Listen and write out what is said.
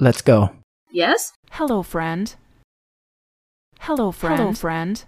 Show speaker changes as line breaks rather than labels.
Let's go.
Yes?
Hello, friend. Hello, friend. Hello, friend.